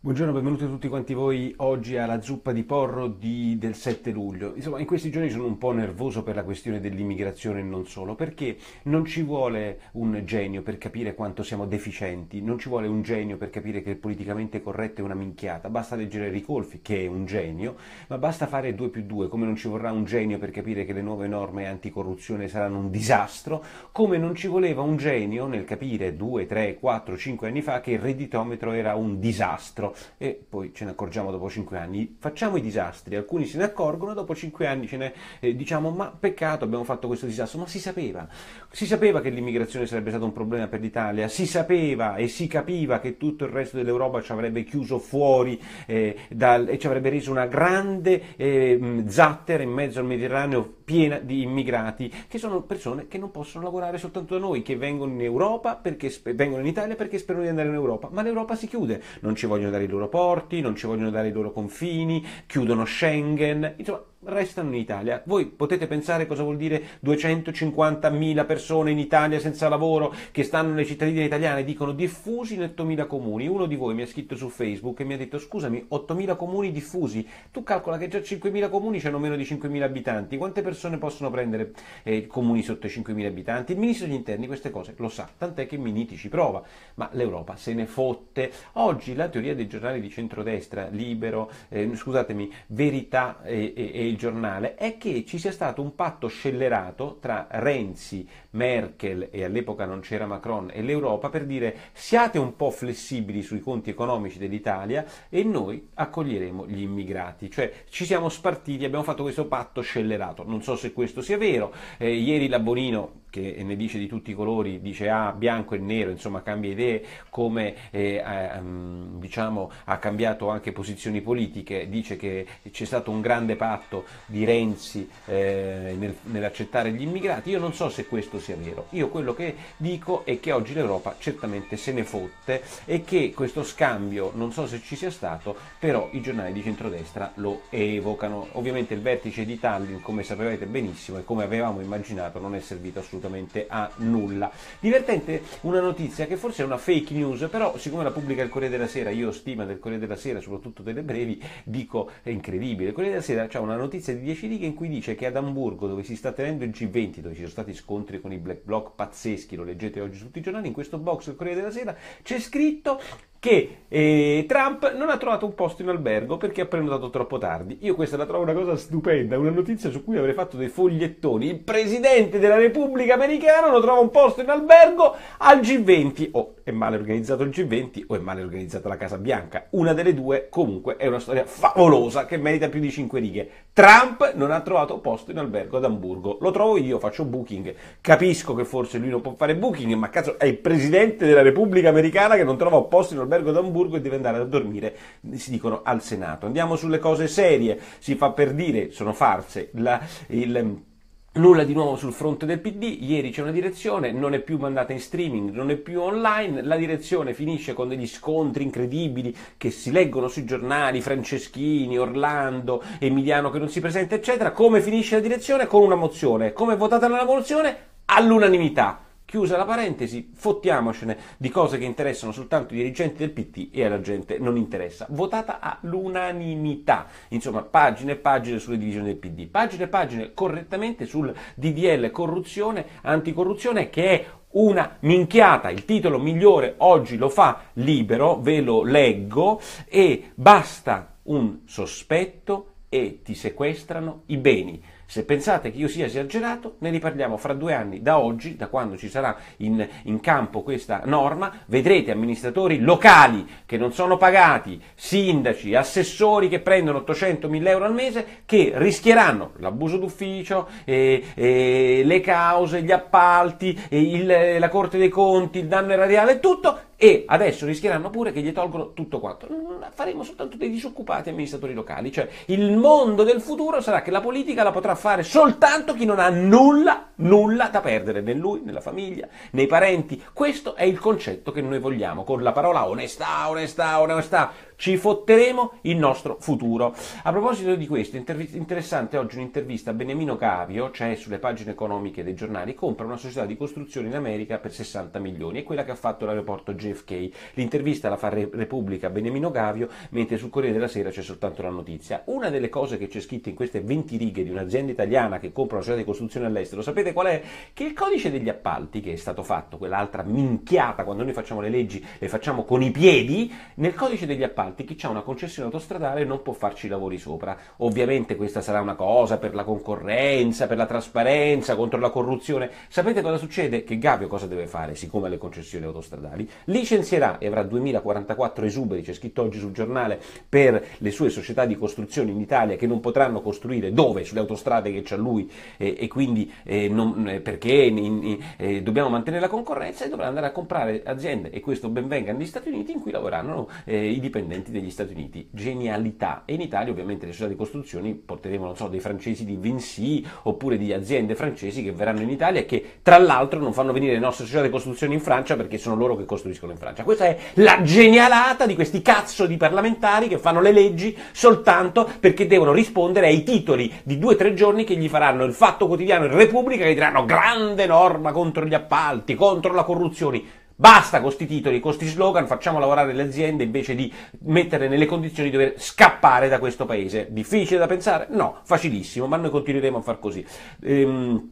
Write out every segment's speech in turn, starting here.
Buongiorno, benvenuti a tutti quanti voi oggi alla zuppa di porro di, del 7 luglio. Insomma, in questi giorni sono un po' nervoso per la questione dell'immigrazione e non solo, perché non ci vuole un genio per capire quanto siamo deficienti, non ci vuole un genio per capire che il politicamente corretto è una minchiata, basta leggere Ricolfi, che è un genio, ma basta fare 2 più 2, come non ci vorrà un genio per capire che le nuove norme anticorruzione saranno un disastro, come non ci voleva un genio nel capire 2, 3, 4, 5 anni fa che il redditometro era un disastro e poi ce ne accorgiamo dopo cinque anni. Facciamo i disastri, alcuni se ne accorgono, dopo cinque anni ce ne eh, diciamo ma peccato abbiamo fatto questo disastro, ma si sapeva, si sapeva che l'immigrazione sarebbe stato un problema per l'Italia, si sapeva e si capiva che tutto il resto dell'Europa ci avrebbe chiuso fuori eh, dal, e ci avrebbe reso una grande eh, zattera in mezzo al Mediterraneo piena di immigrati, che sono persone che non possono lavorare soltanto da noi, che vengono in Europa perché vengono in Italia perché sperano di andare in Europa, ma l'Europa si chiude, non ci vogliono dare i loro porti, non ci vogliono dare i loro confini, chiudono Schengen, insomma restano in Italia. Voi potete pensare cosa vuol dire 250.000 persone in Italia senza lavoro che stanno nelle cittadine italiane, dicono diffusi in 8.000 comuni. Uno di voi mi ha scritto su Facebook e mi ha detto scusami, 8.000 comuni diffusi, tu calcola che già 5.000 comuni hanno meno di 5.000 abitanti, quante persone possono prendere eh, comuni sotto i 5.000 abitanti? Il ministro degli interni queste cose lo sa, tant'è che Miniti ci prova, ma l'Europa se ne fotte. Oggi la teoria dei giornali di centrodestra, libero, eh, scusatemi, verità e, e, il giornale è che ci sia stato un patto scellerato tra Renzi, Merkel e all'epoca non c'era Macron e l'Europa per dire siate un po' flessibili sui conti economici dell'Italia e noi accoglieremo gli immigrati. Cioè ci siamo spartiti, abbiamo fatto questo patto scellerato. Non so se questo sia vero. Eh, ieri la Bonino che ne dice di tutti i colori, dice ah, bianco e nero, insomma cambia idee, come eh, ehm, diciamo, ha cambiato anche posizioni politiche, dice che c'è stato un grande patto di Renzi eh, nel, nell'accettare gli immigrati, io non so se questo sia vero, io quello che dico è che oggi l'Europa certamente se ne fotte e che questo scambio non so se ci sia stato, però i giornali di centrodestra lo evocano, ovviamente il vertice di Tallinn come sapevate benissimo e come avevamo immaginato non è servito assolutamente assolutamente a nulla. Divertente una notizia che forse è una fake news, però siccome la pubblica il Corriere della Sera, io stima del Corriere della Sera, soprattutto delle brevi, dico è incredibile. Il Corriere della Sera c'è una notizia di 10 righe in cui dice che ad Amburgo, dove si sta tenendo il G20, dove ci sono stati scontri con i black bloc pazzeschi, lo leggete oggi su tutti i giornali, in questo box del Corriere della Sera c'è scritto che eh, Trump non ha trovato un posto in albergo perché ha prenotato troppo tardi. Io questa la trovo una cosa stupenda, una notizia su cui avrei fatto dei fogliettoni. Il presidente della Repubblica Americana non trova un posto in albergo al G20. O è male organizzato il G20 o è male organizzata la Casa Bianca. Una delle due comunque è una storia favolosa che merita più di 5 righe. Trump non ha trovato posto in albergo ad Amburgo. Lo trovo io, faccio booking. Capisco che forse lui non può fare booking, ma cazzo è il presidente della Repubblica Americana che non trova un posto in albergo albergo d'Amburgo e deve andare a dormire, si dicono, al Senato. Andiamo sulle cose serie, si fa per dire, sono farse, la, il, Nulla di nuovo sul fronte del PD, ieri c'è una direzione, non è più mandata in streaming, non è più online, la direzione finisce con degli scontri incredibili che si leggono sui giornali, Franceschini, Orlando, Emiliano che non si presenta, eccetera. Come finisce la direzione? Con una mozione. Come è votata la mozione? All'unanimità. Chiusa la parentesi, fottiamocene di cose che interessano soltanto i dirigenti del PT e alla gente non interessa. Votata all'unanimità. Insomma, pagine e pagine sulle divisioni del PD. Pagine e pagine correttamente sul DDL corruzione, anticorruzione, che è una minchiata. Il titolo migliore oggi lo fa libero, ve lo leggo, e basta un sospetto e ti sequestrano i beni. Se pensate che io sia esagerato, ne riparliamo fra due anni, da oggi, da quando ci sarà in, in campo questa norma, vedrete amministratori locali che non sono pagati, sindaci, assessori che prendono 800.000 euro al mese, che rischieranno l'abuso d'ufficio, eh, eh, le cause, gli appalti, eh, il, la Corte dei Conti, il danno erariale, tutto, e adesso rischieranno pure che gli tolgono tutto quanto. Faremo soltanto dei disoccupati amministratori locali, cioè il mondo del futuro sarà che la politica la potrà fare soltanto chi non ha nulla, nulla da perdere, né lui, nella famiglia, nei parenti. Questo è il concetto che noi vogliamo, con la parola onestà, onestà, onestà. Ci fotteremo il nostro futuro. A proposito di questo, interessante oggi un'intervista a Beniamino Cavio, cioè sulle pagine economiche dei giornali, compra una società di costruzione in America per 60 milioni, è quella che ha fatto l'aeroporto JFK. L'intervista la fa Repubblica Beniamino Cavio, mentre sul Corriere della Sera c'è soltanto la notizia. Una delle cose che c'è scritta in queste 20 righe di un'azienda italiana che compra una società di costruzione all'estero, sapete qual è? Che il codice degli appalti che è stato fatto, quell'altra minchiata, quando noi facciamo le leggi, le facciamo con i piedi, nel codice degli appalti chi ha una concessione autostradale non può farci i lavori sopra. Ovviamente questa sarà una cosa per la concorrenza, per la trasparenza, contro la corruzione. Sapete cosa succede? Che Gavio cosa deve fare, siccome ha le concessioni autostradali? Licenzierà e avrà 2044 esuberi, c'è scritto oggi sul giornale, per le sue società di costruzione in Italia che non potranno costruire dove? Sulle autostrade che c'ha lui eh, e quindi eh, non, eh, perché in, in, eh, dobbiamo mantenere la concorrenza e dovrà andare a comprare aziende e questo ben venga negli Stati Uniti in cui lavoreranno eh, i dipendenti degli Stati Uniti. Genialità. E in Italia ovviamente le società di costruzioni porteremo, non so, dei francesi di Vinci oppure di aziende francesi che verranno in Italia e che tra l'altro non fanno venire le nostre società di costruzioni in Francia perché sono loro che costruiscono in Francia. Questa è la genialata di questi cazzo di parlamentari che fanno le leggi soltanto perché devono rispondere ai titoli di due o tre giorni che gli faranno il Fatto Quotidiano e Repubblica che diranno grande norma contro gli appalti, contro la corruzione. Basta con questi titoli, con questi slogan, facciamo lavorare le aziende invece di metterle nelle condizioni di dover scappare da questo paese. Difficile da pensare? No, facilissimo, ma noi continueremo a far così. Ehm,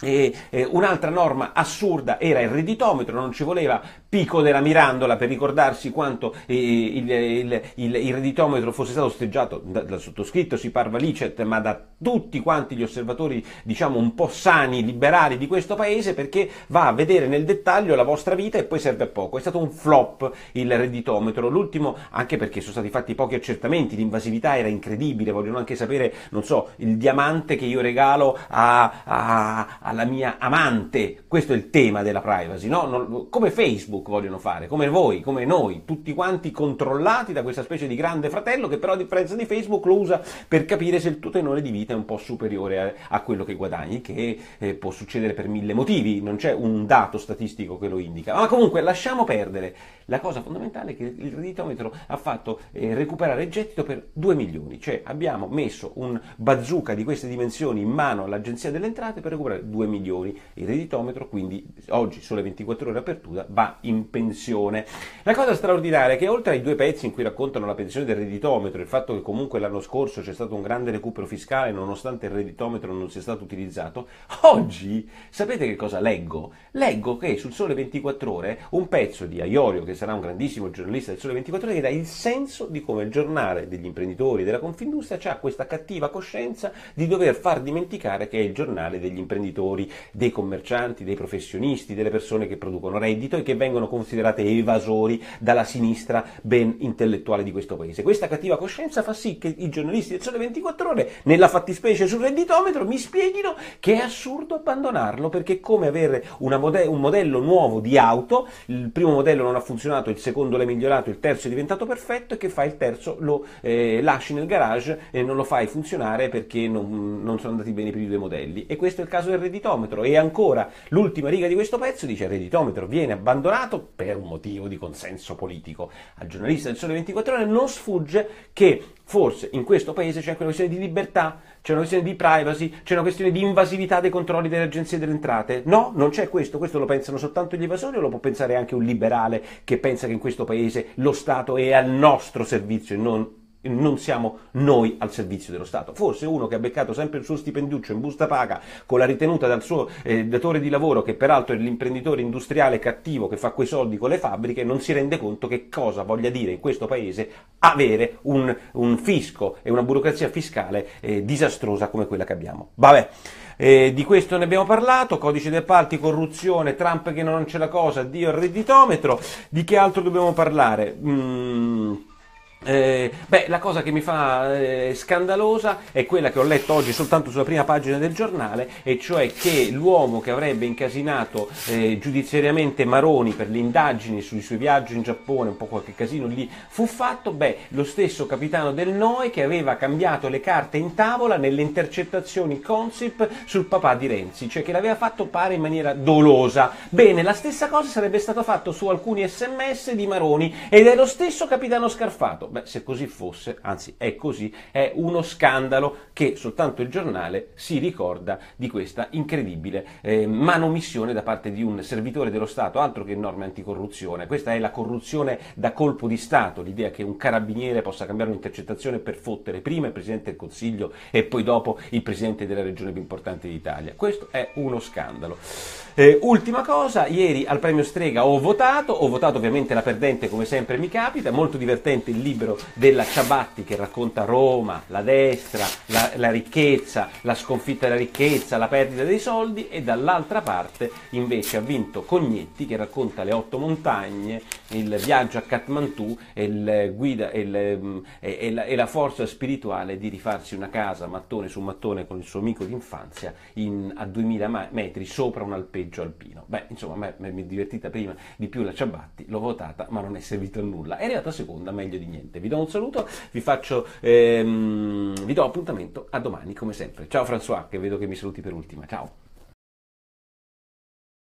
e, eh, un'altra norma assurda era il redditometro, non ci voleva Pico della Mirandola per ricordarsi quanto eh, il, il, il, il, redditometro fosse stato osteggiato da, dal sottoscritto, si parva licet, ma da tutti quanti gli osservatori, diciamo un po' sani, liberali di questo paese, perché va a vedere nel dettaglio la vostra vita e poi serve a poco. È stato un flop il redditometro, l'ultimo anche perché sono stati fatti pochi accertamenti, l'invasività era incredibile, vogliono anche sapere, non so, il diamante che io regalo a, a alla mia amante. Questo è il tema della privacy, no? Non, come Facebook vogliono fare, come voi, come noi, tutti quanti controllati da questa specie di grande fratello che però a differenza di Facebook lo usa per capire se il tuo tenore di vita è un po' superiore a, a quello che guadagni, che eh, può succedere per mille motivi, non c'è un dato statistico che lo indica. Ma comunque lasciamo perdere. La cosa fondamentale è che il redditometro ha fatto eh, recuperare il gettito per 2 milioni, cioè abbiamo messo un bazooka di queste dimensioni in mano all'Agenzia delle Entrate per recuperare 2 milioni. Il redditometro quindi oggi sulle 24 ore apertura va pensione. La cosa straordinaria è che oltre ai due pezzi in cui raccontano la pensione del redditometro, il fatto che comunque l'anno scorso c'è stato un grande recupero fiscale nonostante il redditometro non sia stato utilizzato, oggi sapete che cosa leggo? Leggo che sul Sole 24 ore un pezzo di Aiorio che sarà un grandissimo giornalista del Sole 24 Ore, dà il senso di come il giornale degli imprenditori della Confindustria ha questa cattiva coscienza di dover far dimenticare che è il giornale degli imprenditori, dei commercianti, dei professionisti, delle persone che producono reddito e che vengono considerate evasori dalla sinistra ben intellettuale di questo paese. Questa cattiva coscienza fa sì che i giornalisti del Sole 24 Ore, nella fattispecie sul redditometro, mi spieghino che è assurdo abbandonarlo perché è come avere mode- un modello nuovo di auto, il primo modello non ha funzionato, il secondo l'hai migliorato, il terzo è diventato perfetto e che fai il terzo lo eh, lasci nel garage e non lo fai funzionare perché non, non, sono andati bene i primi due modelli. E questo è il caso del redditometro. E ancora l'ultima riga di questo pezzo dice il redditometro viene abbandonato per un motivo di consenso politico. Al giornalista del Sole 24 ore non sfugge che forse in questo paese c'è anche una questione di libertà c'è una questione di privacy, c'è una questione di invasività dei controlli delle agenzie delle entrate. No, non c'è questo, questo lo pensano soltanto gli evasori o lo può pensare anche un liberale che pensa che in questo paese lo Stato è al nostro servizio e non non siamo noi al servizio dello Stato. Forse uno che ha beccato sempre il suo stipendiuccio in busta paga con la ritenuta dal suo eh, datore di lavoro, che peraltro è l'imprenditore industriale cattivo che fa quei soldi con le fabbriche, non si rende conto che cosa voglia dire in questo paese avere un, un fisco e una burocrazia fiscale eh, disastrosa come quella che abbiamo. Vabbè. Eh, di questo ne abbiamo parlato, codice dei appalti, corruzione, Trump che non c'è la cosa, Dio il redditometro, di che altro dobbiamo parlare? Mm. Eh, beh, la cosa che mi fa eh, scandalosa è quella che ho letto oggi soltanto sulla prima pagina del giornale, e cioè che l'uomo che avrebbe incasinato eh, giudiziariamente Maroni per le indagini sui suoi viaggi in Giappone, un po' qualche casino lì, fu fatto, beh, lo stesso capitano del NOE che aveva cambiato le carte in tavola nelle intercettazioni Consip sul papà di Renzi, cioè che l'aveva fatto pare in maniera dolosa. Bene, la stessa cosa sarebbe stato fatto su alcuni sms di Maroni ed è lo stesso capitano Scarfato. Beh, se così fosse, anzi è così, è uno scandalo che soltanto il giornale si ricorda di questa incredibile eh, manomissione da parte di un servitore dello Stato, altro che norme anticorruzione. Questa è la corruzione da colpo di Stato, l'idea che un carabiniere possa cambiare un'intercettazione per fottere prima il Presidente del Consiglio e poi dopo il Presidente della regione più importante d'Italia. Questo è uno scandalo. Eh, ultima cosa, ieri al premio Strega ho votato, ho votato ovviamente la perdente come sempre mi capita, molto divertente il libro della Ciabatti che racconta Roma, la destra, la, la ricchezza, la sconfitta della ricchezza, la perdita dei soldi e dall'altra parte invece ha vinto Cognetti che racconta le otto montagne, il viaggio a Kathmandu e, il guida, e, il, mm, e, la, e, la, forza spirituale di rifarsi una casa mattone su mattone con il suo amico d'infanzia in, a 2000 metri sopra un alpeggio alpino. Beh, insomma, me mi è divertita prima di più la Ciabatti, l'ho votata ma non è servito a nulla. È arrivata seconda, meglio di niente. Vi do un saluto, vi, faccio, ehm, vi do appuntamento a domani come sempre. Ciao François, che vedo che mi saluti per ultima. Ciao.